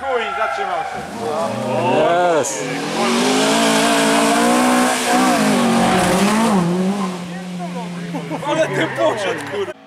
Chuj, zatrzymał się. Jest. Ale ty poszedł, kurwa.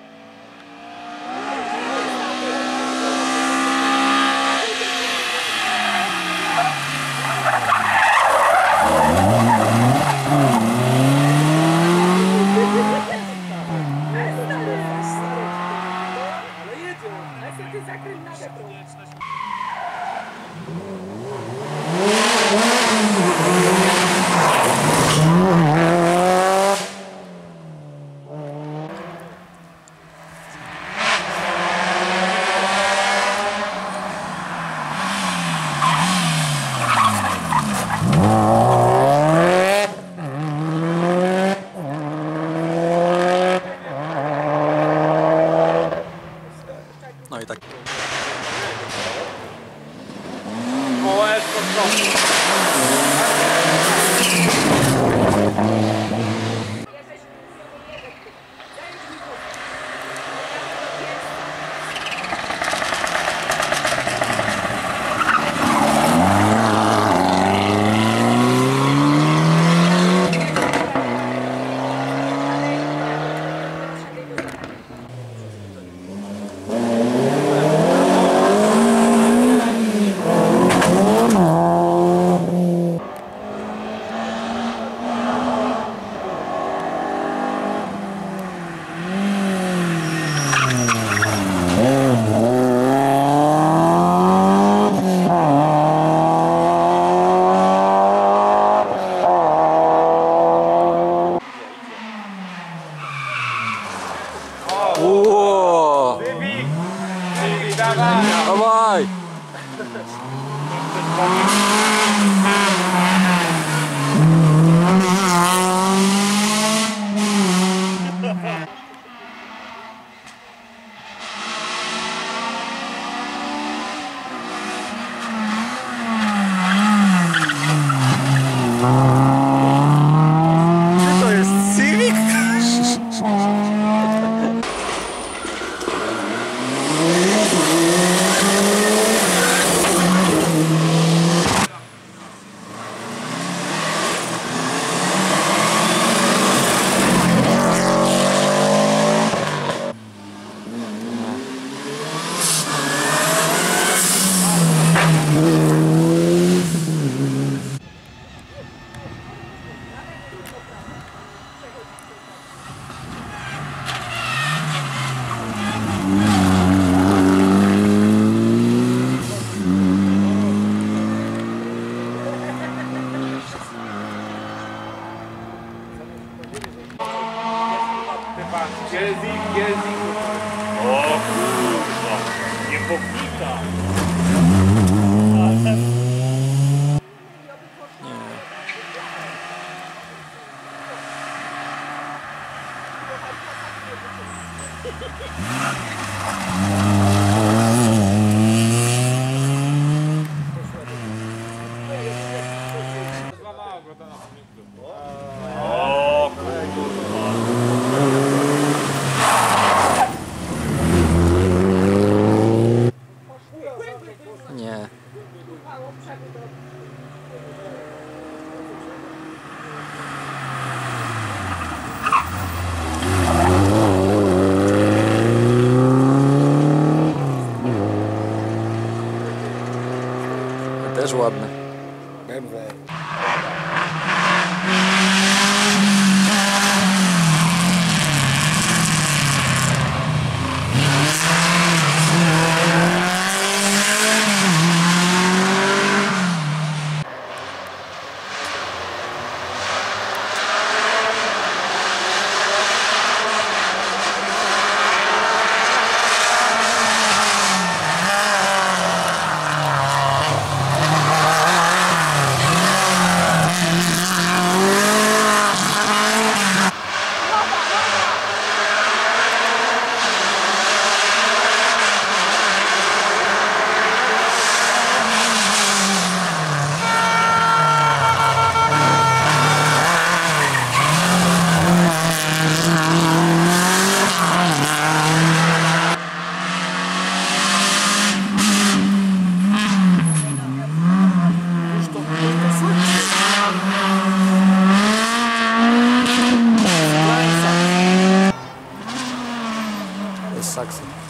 vorerst noch. Kołeczko w przodu. Giezik, Giezik. O kurwa, nie pokita. Złamała Nie. Też Sachsen.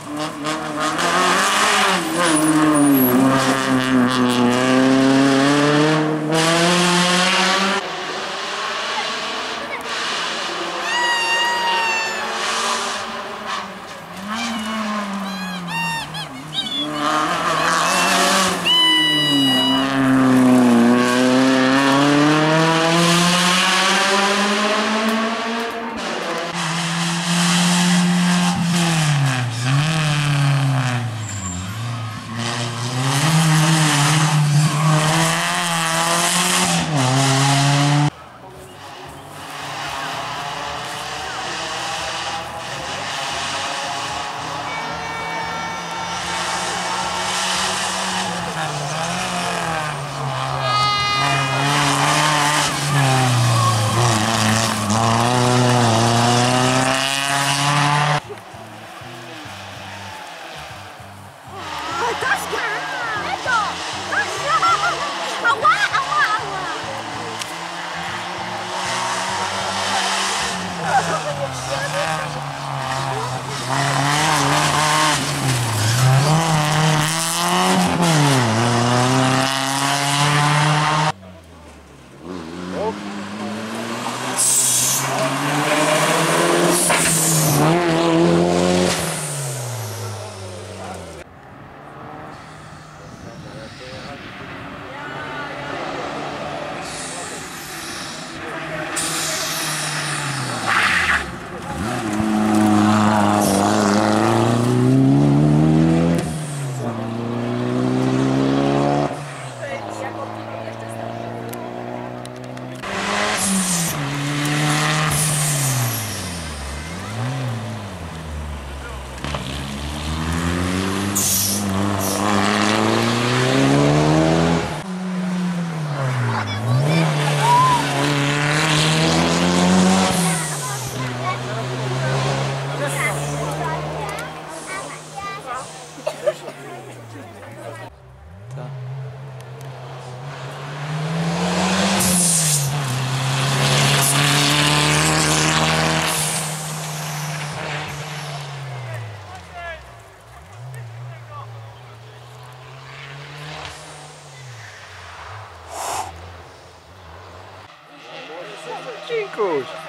Tá. Coach.